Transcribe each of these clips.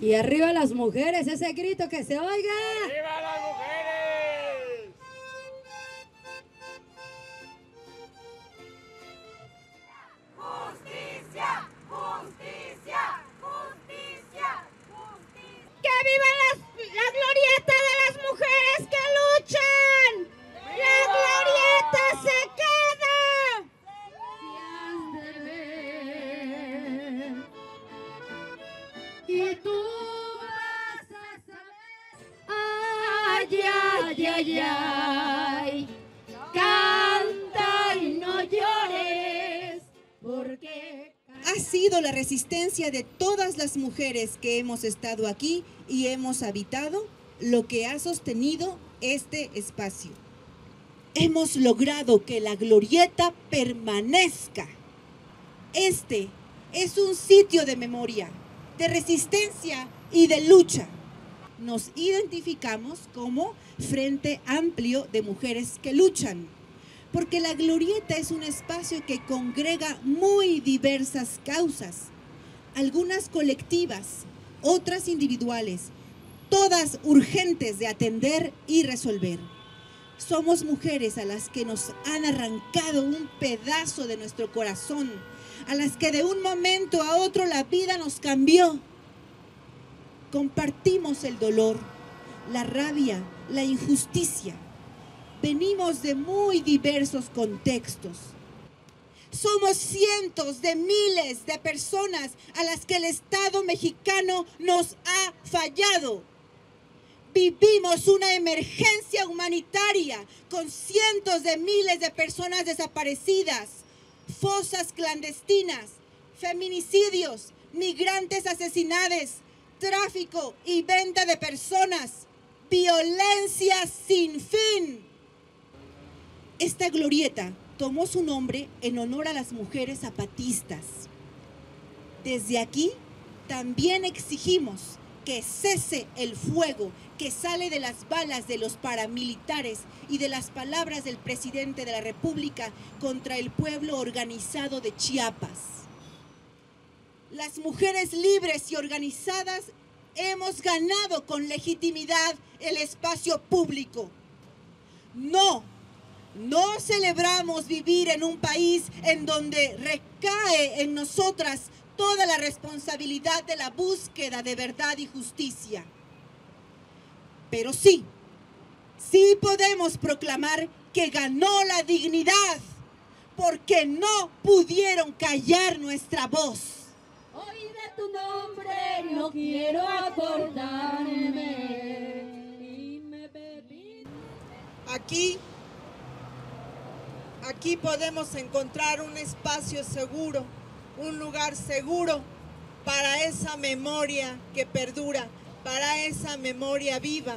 Y arriba las mujeres, ese grito que se oiga. ¡Arriba las mujeres! Ay, ay, ay, ay. Canta y no llores. Porque. ha sido la resistencia de todas las mujeres que hemos estado aquí y hemos habitado lo que ha sostenido este espacio. Hemos logrado que la glorieta permanezca. Este es un sitio de memoria, de resistencia y de lucha. Nos identificamos como Frente Amplio de Mujeres que Luchan porque la glorieta es un espacio que congrega muy diversas causas, algunas colectivas, otras individuales, todas urgentes de atender y resolver. Somos mujeres a las que nos han arrancado un pedazo de nuestro corazón, a las que de un momento a otro la vida nos cambió. Compartimos el dolor, la rabia, la injusticia venimos de muy diversos contextos. Somos cientos de miles de personas a las que el Estado mexicano nos ha fallado. Vivimos una emergencia humanitaria con cientos de miles de personas desaparecidas, fosas clandestinas, feminicidios, migrantes asesinados, tráfico y venta de personas, violencia sin fin. Esta glorieta tomó su nombre en honor a las mujeres zapatistas. Desde aquí también exigimos que cese el fuego que sale de las balas de los paramilitares y de las palabras del presidente de la República contra el pueblo organizado de Chiapas. Las mujeres libres y organizadas hemos ganado con legitimidad el espacio público. No no celebramos vivir en un país en donde recae en nosotras toda la responsabilidad de la búsqueda de verdad y justicia. Pero sí, sí podemos proclamar que ganó la dignidad porque no pudieron callar nuestra voz. Hoy de tu nombre no quiero acordarme. Aquí, aquí podemos encontrar un espacio seguro, un lugar seguro para esa memoria que perdura, para esa memoria viva.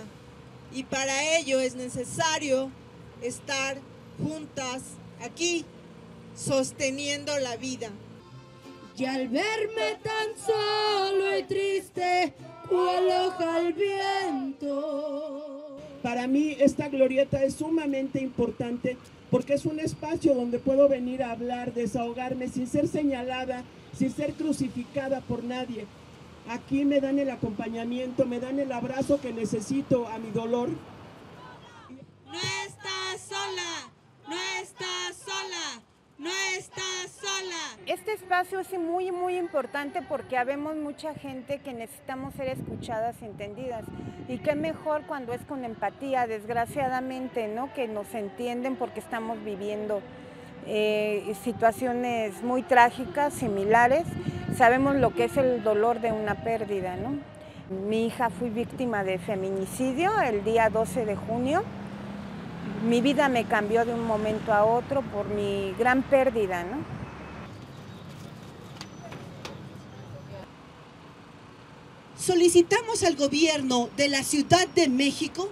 Y para ello es necesario estar juntas aquí, sosteniendo la vida. Y al verme tan solo y triste, cual hoja al viento. Para mí esta glorieta es sumamente importante porque es un espacio donde puedo venir a hablar, desahogarme sin ser señalada, sin ser crucificada por nadie. Aquí me dan el acompañamiento, me dan el abrazo que necesito a mi dolor. Este espacio es muy, muy importante porque habemos mucha gente que necesitamos ser escuchadas y entendidas. Y qué mejor cuando es con empatía, desgraciadamente, ¿no? Que nos entienden porque estamos viviendo eh, situaciones muy trágicas, similares. Sabemos lo que es el dolor de una pérdida, ¿no? Mi hija fui víctima de feminicidio el día 12 de junio. Mi vida me cambió de un momento a otro por mi gran pérdida, ¿no? Solicitamos al gobierno de la Ciudad de México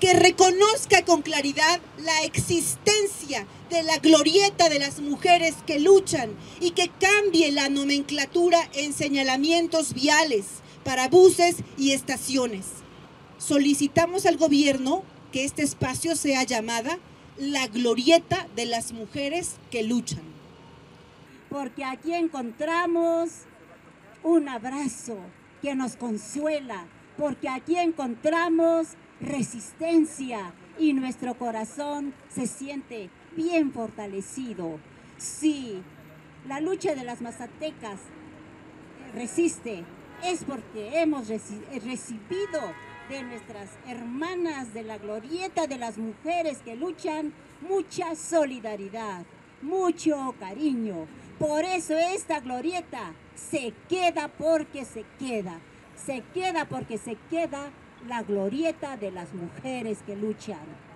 que reconozca con claridad la existencia de la glorieta de las mujeres que luchan y que cambie la nomenclatura en señalamientos viales para buses y estaciones. Solicitamos al gobierno que este espacio sea llamada la glorieta de las mujeres que luchan. porque aquí encontramos un abrazo que nos consuela, porque aquí encontramos resistencia y nuestro corazón se siente bien fortalecido. Sí, la lucha de las mazatecas resiste, es porque hemos recibido de nuestras hermanas de la glorieta de las mujeres que luchan mucha solidaridad, mucho cariño. Por eso esta glorieta se queda porque se queda. Se queda porque se queda la glorieta de las mujeres que luchan.